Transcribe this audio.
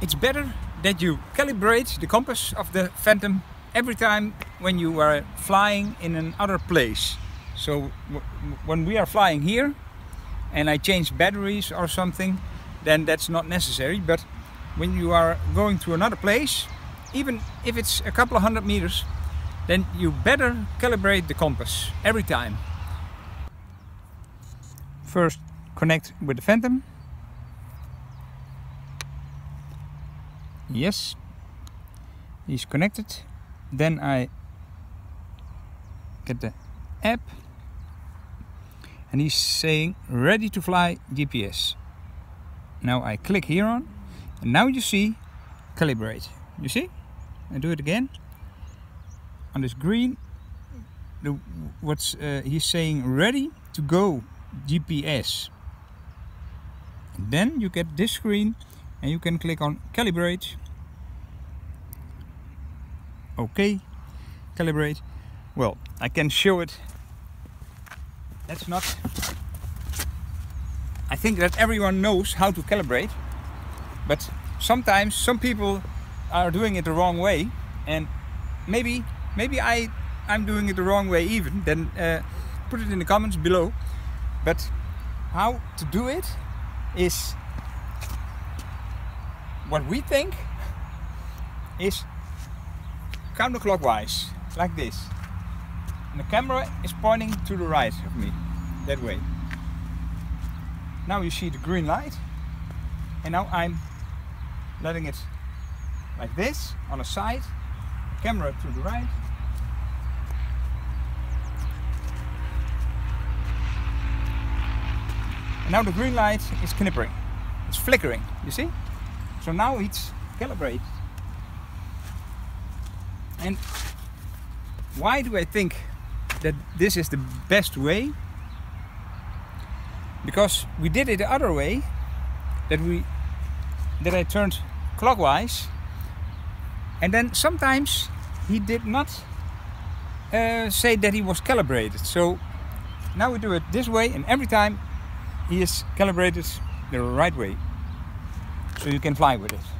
it's better that you calibrate the compass of the Phantom every time when you are flying in another place. So when we are flying here and I change batteries or something, then that's not necessary. But when you are going to another place, even if it's a couple of hundred meters, then you better calibrate the compass every time. First connect with the Phantom. Yes, he's connected. Then I get the app and he's saying ready to fly GPS. Now I click here on and now you see calibrate. You see? I do it again. On this green, the, what's uh, he's saying ready to go GPS. And then you get this screen and you can click on calibrate. Okay, calibrate. Well, I can show it. That's not. I think that everyone knows how to calibrate, but sometimes some people are doing it the wrong way, and maybe maybe I I'm doing it the wrong way even. Then uh, put it in the comments below. But how to do it is what we think is counterclockwise, like this. And the camera is pointing to the right of me, that way. Now you see the green light, and now I'm letting it like this on a side, camera to the right. And now the green light is knippering, it's flickering, you see? So now it's calibrated. And why do I think that this is the best way? Because we did it the other way, that we that I turned clockwise, and then sometimes he did not uh, say that he was calibrated. So now we do it this way, and every time he is calibrated the right way, so you can fly with it.